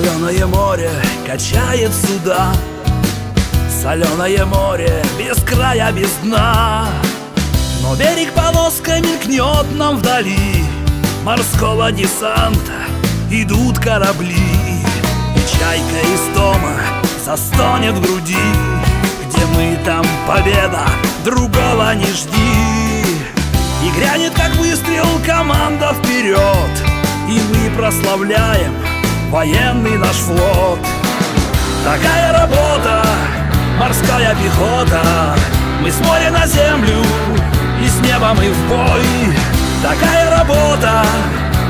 Соленое море качает суда Соленое море без края, без дна. Но берег полоской мелькнет нам вдали. Морского десанта идут корабли. И чайка из дома застонет в груди. Где мы, там победа, другого не жди. И грянет, как выстрел, команда вперед. И мы прославляем военный наш флот. Такая работа, морская пехота. Мы с моря на землю и с неба мы в бой. Такая работа,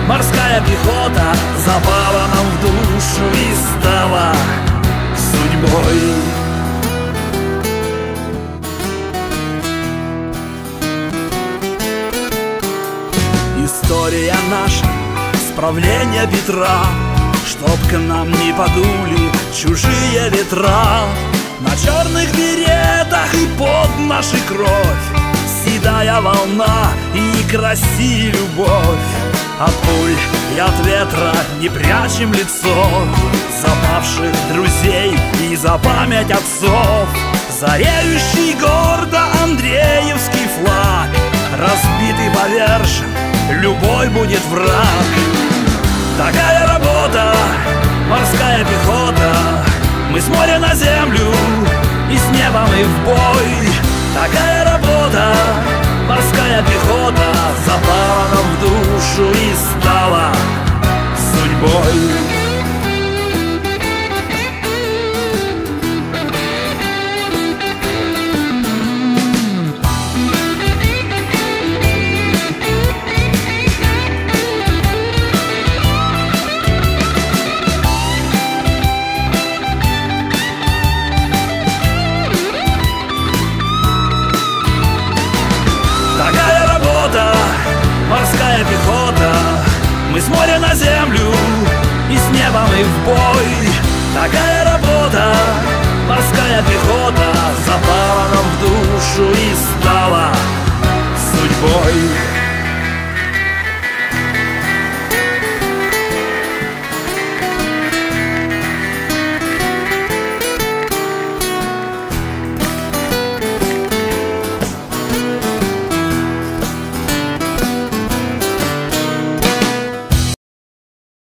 морская пехота. Запала нам в душу и стала судьбой. История наша, справление Петра Чтоб к нам не подули чужие ветра. На черных беретах и под нашей кровь Седая волна и краси любовь. От пуль и от ветра не прячем лицо Запавших друзей и за память отцов. Зареющий гордо Андреевский флаг Разбитый повержен, любой будет враг. Такая морская пехота. Мы с моря на землю и с неба мы в бой моря на землю и с неба мы в бой. Такая работа, морская пехота Запала нам в душу и стала судьбой